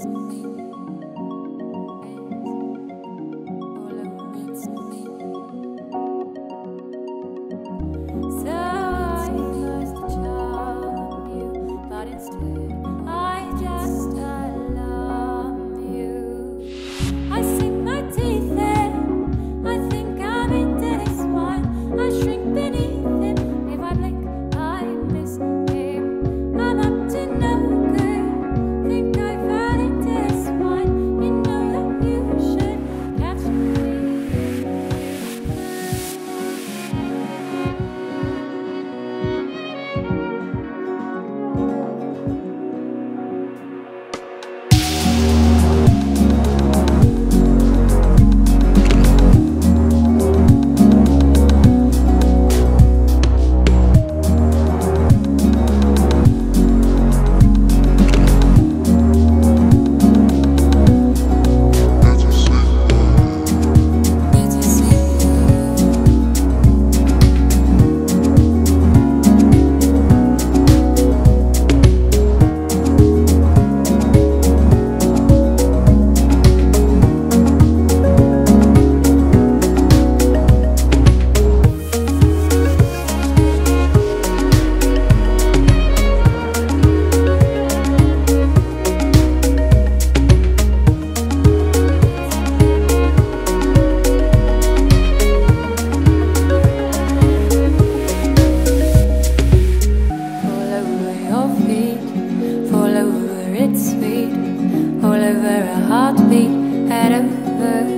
Thank you. sweet. All over a heartbeat, head over